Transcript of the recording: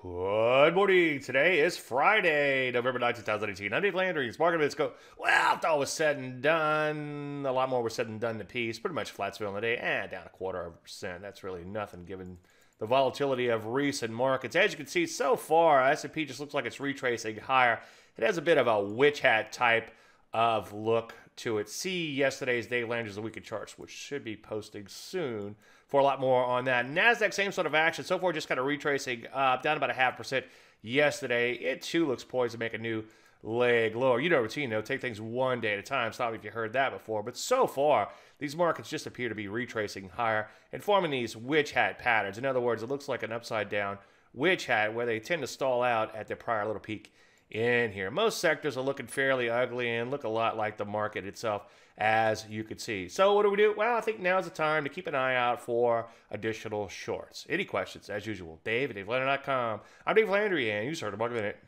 Good morning. Today is Friday, November 9, 2018. I'm Dave Landry. It's Market go. Well, if all was said and done, a lot more was said and done to piece. Pretty much flat on the day, and down a quarter of a percent. That's really nothing given the volatility of recent markets. As you can see, so far, S&P just looks like it's retracing higher. It has a bit of a witch hat type of look to it. See yesterday's day Landers the weekend charts, which should be posting soon for a lot more on that. NASDAQ, same sort of action. So far, just kind of retracing up, down about a half percent yesterday. It too looks poised to make a new leg lower. You know routine though, take things one day at a time. Stop if you heard that before. But so far, these markets just appear to be retracing higher and forming these witch hat patterns. In other words, it looks like an upside down witch hat where they tend to stall out at their prior little peak in here. Most sectors are looking fairly ugly and look a lot like the market itself, as you can see. So, what do we do? Well, I think now's the time to keep an eye out for additional shorts. Any questions, as usual, Dave at DaveLandry.com. I'm Dave Landry, and you started Market Minute.